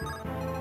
Música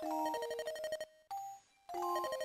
Thank you